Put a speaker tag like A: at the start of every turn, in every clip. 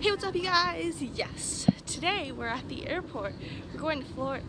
A: Hey, what's up, you guys? Yes, today we're at the airport. We're going to Florida.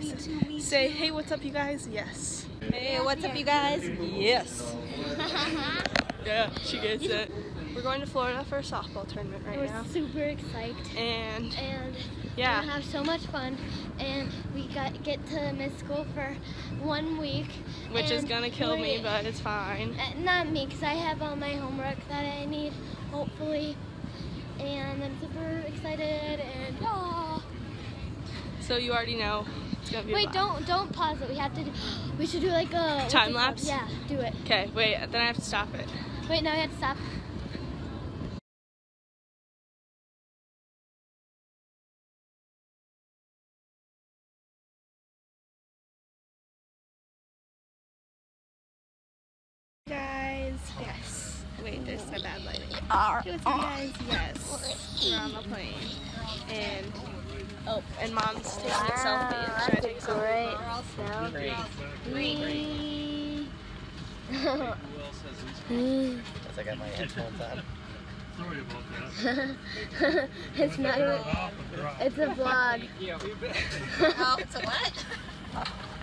B: Me too, me
A: Say, hey, what's up, you guys? Yes.
B: Hey, what's up, you guys? Yes.
A: Yeah, she gets it. We're going to Florida for a softball tournament right
C: We're
A: now.
C: super excited
A: And
C: and
A: yeah,
C: we're gonna have so much fun and we got get to miss school for one week.
A: which is gonna kill me, but it's fine.
C: uh, not me because I have all my homework that I need hopefully and I'm super excited and oh.
A: So you already know it's gonna be.
C: Wait, don't don't pause it. We have to do, we should do like a
A: Time lapse?
C: Yeah, do it.
A: Okay, wait. Then I have to stop it.
C: Wait, now we have to stop.
A: Wait, there's some bad lighting. Hey, what's up, guys? Yes, we're on the plane, and oh, and mom's taking a selfie. Should I take a selfie?
C: Great.
D: Because I got my headphones on.
C: it's not even, it's a vlog.
B: Oh, it's a what?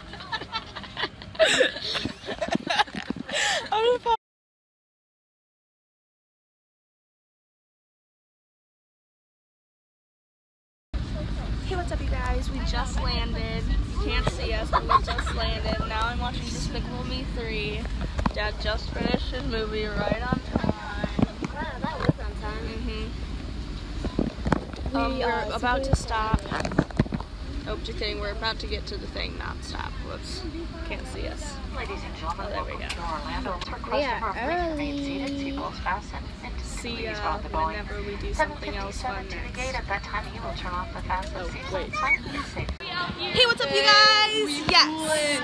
A: Despicable Me 3. Dad just finished his movie right on time.
C: Wow, that was on time.
A: hmm Um,
C: We,
A: we're
C: uh,
A: about to stop. Oh, just kidding. We're about to get to the thing, not stop. Whoops. Can't see us.
E: Ladies and gentlemen,
A: Oh, there we go.
E: to Orlando.
C: We are
E: for please remain seated,
C: early.
E: seatbelts fastened, and
A: See ya
E: while the Boeing
A: whenever we do something else fun
E: 757 to the
A: next.
E: gate. At that time, you will turn off the fasten
A: Oh, wait.
E: sign and safe.
A: Hey, what's up, you guys? yes, it's Bree,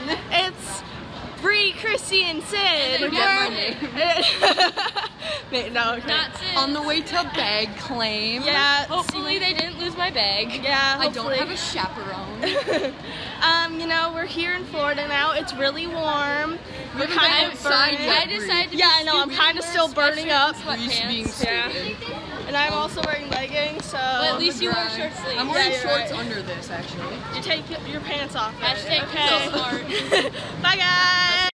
A: Chrissy, and Sid.
B: Forget my
A: Wait, no, okay.
B: On the way to bag claim.
A: yeah,
F: Hopefully they didn't lose my bag.
A: yeah.
B: I don't have a chaperone.
A: um, you know, we're here in Florida now. It's really warm. We're kind of burning.
B: yet.
F: I decided to
A: Yeah, I know. I'm kind of still burning up.
F: and sweatpants.
A: Yeah. And I'm also wearing leggings, so.
F: But at least you wear
B: Grind.
F: short sleeves.
B: I'm wearing
A: Yeah,
B: shorts
A: right.
B: under this, actually.
A: you take your pants off. then.
F: Hashtag
A: okay.
F: smart.
A: Bye, guys.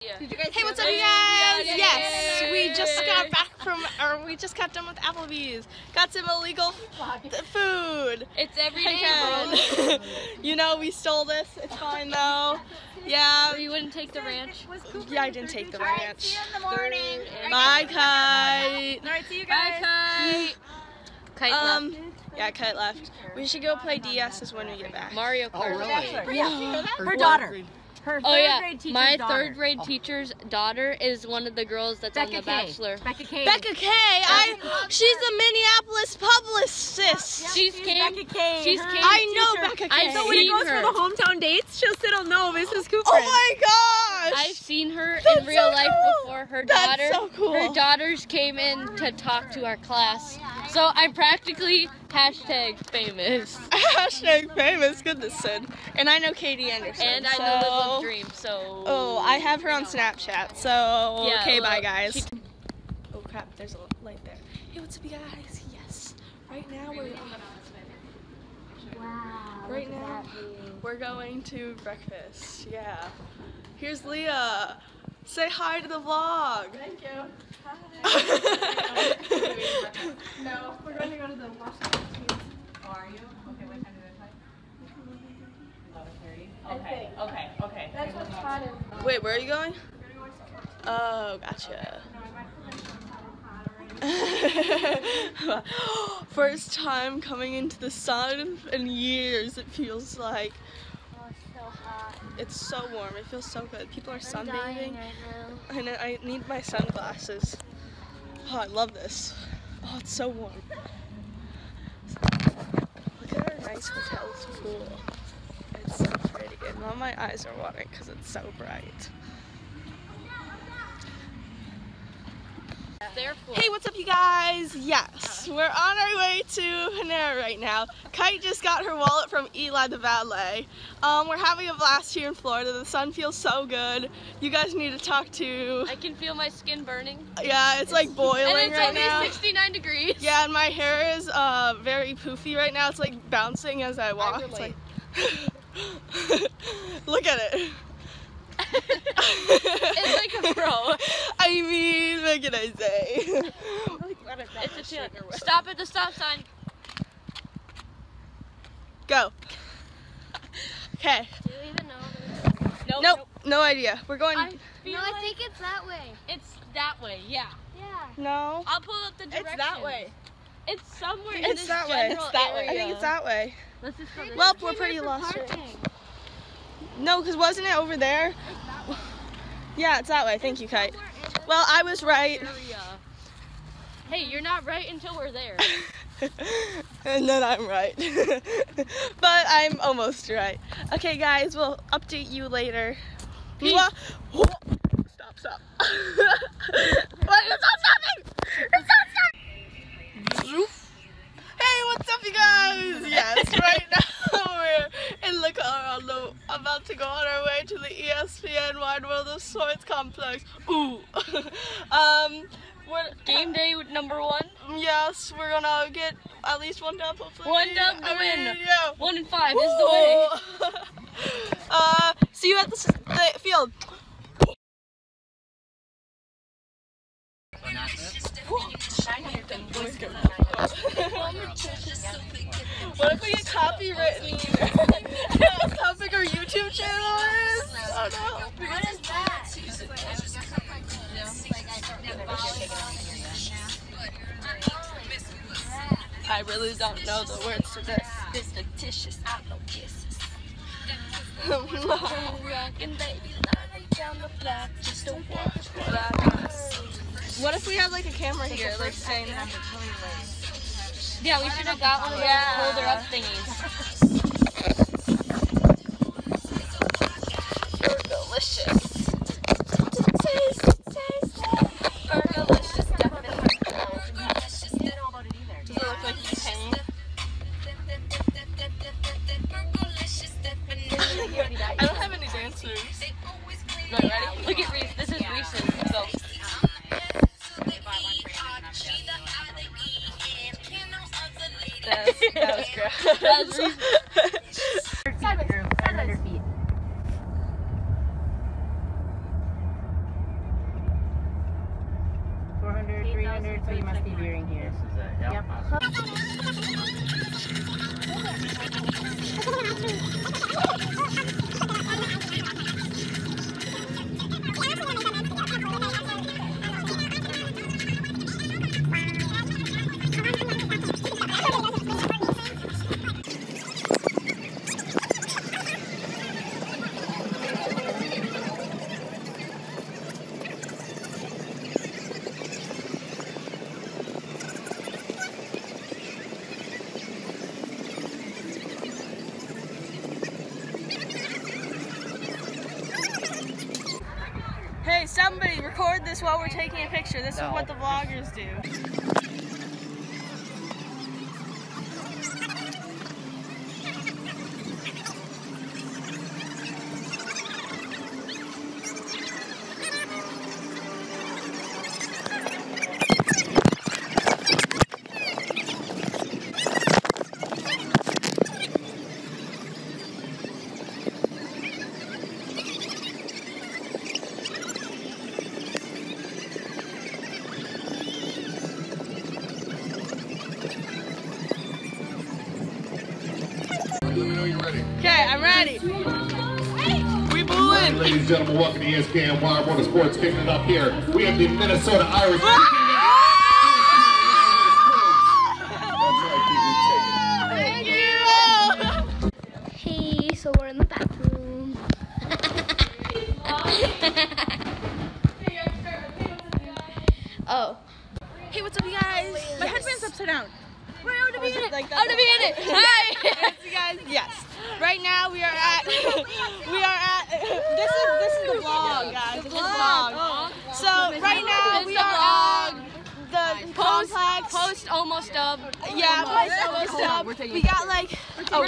A: Hey, what's up, you guys? Yes, we just got back from, or we just got done with Applebee's. Got some illegal f- food.
F: It's every
A: Hey,
F: day, bro.
A: Ken. you know, we stole this. It's fine though. Yeah.
F: Or you wouldn't take the ranch.
A: Yeah, I didn't take the ranch.
B: see you in the morning.
A: Bye, Kite.
B: All right, see you guys.
F: Bye, Kite. Kite
A: Um, yeah, Kite left. We should go play DS's when we get back.
F: Mario Kart.
A: Yeah.
B: Her daughter. Her
F: Oh yeah,
B: grade teacher's
F: my
B: daughter.
F: third grade teacher's daughter is one of the girls that's on
B: Becca
F: The
B: K.
F: Bachelor.
B: Becca K.
A: Becca K. I. She's a Minneapolis publicist.
F: She's came.
B: Becca K.
F: She's
B: her
F: came-
A: I know
B: teacher.
A: Becca K.
F: I've
B: So when it
F: seen
B: goes
F: her.
B: for the hometown dates, she'll sit on no, Mrs. Cooper.
A: Oh my gosh.
F: I've seen her
A: That's
F: in real
A: so
F: life
A: cool.
F: before. Her
A: That's
F: daughter,
A: so cool.
F: her daughters came in to talk to our class. So I'm practically hashtag famous.
A: Hashtag famous. Goodness, Sid. And I know Katie Anderson.
F: And I
A: so...
F: know the love dream, so.
A: Oh, I have her on Snapchat. So
F: Yeah,
A: okay,
F: well,
A: bye guys.
F: she-
A: Oh crap, there's a light there. Hey, what's up, you guys? Yes. Right now we're
C: Wow.
A: right now we're going to breakfast. Yeah. Here's Leah. Say hi to the vlog. Thank you. Hi. no, we're going to go to the Washington.
G: Oh, are you? Okay, what time did I play? 11:30? Okay, okay, okay.
A: That's what's hot Wait, where are you going? Oh, gotcha. First time coming into the sun in years, it feels like.
C: Oh, it's so hot.
A: It's so warm. It feels so good. People are sunbathing.
C: right
A: know, I need my sunglasses. Oh, I love this. Oh, it's so warm. Look at our nice hotel's pool. It's so pretty. And now my eyes are watering because it's so bright. Hey, what's up, you guys? Yes, we're on our way to Panera right now. Kite just got her wallet from Eli the valet. Um, we're having a blast here in Florida. The sun feels so good. You guys need to talk to.
F: I can feel my skin burning.
A: Yeah, it's like boiling
F: and it's
A: right
F: only
A: now.
F: 69 degrees.
A: Yeah, and my hair is uh, very poofy right now. It's like bouncing as I walk. It's like- Look at it.
F: It's like a pro.
A: I mean, what can I say?
F: It's a chill. Stop at the stop sign.
A: Go. Okay.
C: Do you even know?
F: Nope.
A: Nope, no idea. We're going.
F: I feel
C: No, I think it's that way.
F: it's that way. Yeah.
C: Yeah.
A: no.
F: I'll pull up the directions.
A: It's that way.
F: It's somewhere in
A: It's
F: this
A: that way.
F: general
A: It's that way. I think it's that way.
F: Let's just go
A: Well, we're pretty lost. right
C: Parking.
A: No, because wasn't it over there? Yeah, it's that way. Thank you, Kite. Well, I was right.
F: area. Hey, you're not right until we're there.
A: and then I'm right. but I'm almost right. Okay, guys, we'll update you later.
F: Peace.
A: Stop, stop. Yeah.
F: One is the way.
A: Uh, see you at the, the field. what if we get copywritten? How big our YouTube channel is? Oh no.
C: What is that?
A: I really don't know the words to this. This fictitious, I know kisses. What if we had like a camera here, like saying?
F: Yeah, we should have got one of those
A: Yeah.
F: holder up thingies. 気持ち。This
A: while we're taking a picture. This is what the vloggers do.
H: And gentlemen, welcome to ESPN Wide World of Sports. Kicking it up here. We have the Minnesota Irish. That's right,
A: Thank you.
C: Hey, so we're in the bathroom. oh.
A: Hey, what's up, you guys? My headband's upside down. We're out to be in it. Like
F: Out to be in it. Hi.
A: you guys, yes. Right now we are at we are at this is this is the vlog, guys. This is the vlog. So right now
F: It's
A: we
F: the
A: are
F: vlog.
A: at
F: almost dub.
A: Yeah, mine's almost up. We got like. Oh,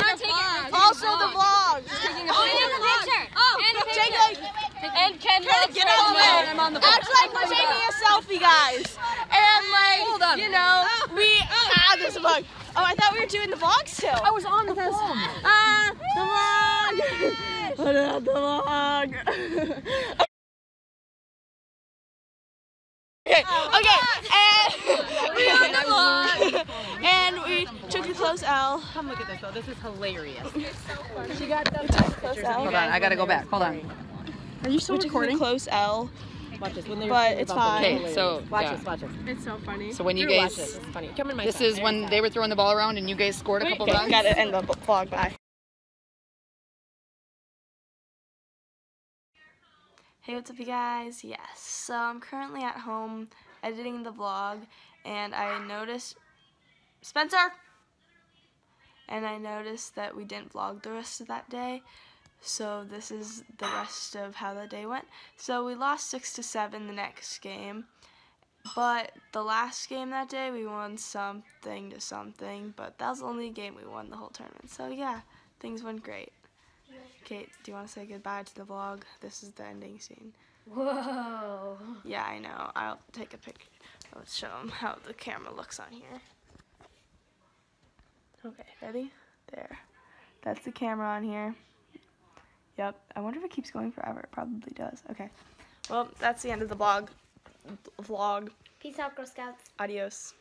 A: also the vlog.
F: Oh, and the picture. Oh, and the picture.
A: like,
F: And Ken loves
A: get out of the way.
F: I'm on the
A: Act like we're taking a selfie, guys. And like, you know, we ah, there's a vlog. Oh, I thought we were doing the vlog still. I was on the phone. Ah, the vlog. What about the vlog? Okay, okay, and we on the vlog, and we took a close L.
D: Come look at this though. This is hilarious.
A: Close L.
D: Hold on, I gotta go back. Hold on.
A: Are you still recording? Close L.
D: Watch this. When they
A: But it's fine.
I: Okay, so
D: watch
I: yeah.
D: this. Watch this.
B: It's so funny.
I: So when you
D: Drew, watch
I: guys,
D: this. It's funny. Come in my.
I: this
D: side.
I: is when they were throwing the ball around and you guys scored a couple
A: Okay,
I: runs.
A: got to end the vlog. Bye. Hey, what's up, you guys? Yes, so I'm currently at home editing the vlog, and I noticed Spencer, and I noticed that we didn't vlog the rest of that day. So this is the rest of how the day went. So we lost six to seven the next game. But the last game that day, we won something to something, but that was the only game we won the whole tournament. So yeah, things went great. Kate, do you want to say goodbye to the vlog? This is the ending scene.
C: Whoa.
A: Yeah, I know. I'll take a picture. Let's show them how the camera looks on here. Okay, ready? There. That's the camera on here. Yep. I wonder if it keeps going forever. It probably does. Okay. Well, that's the end of the vlog. Vlog.
C: Peace out, Girl Scouts.
A: Adios.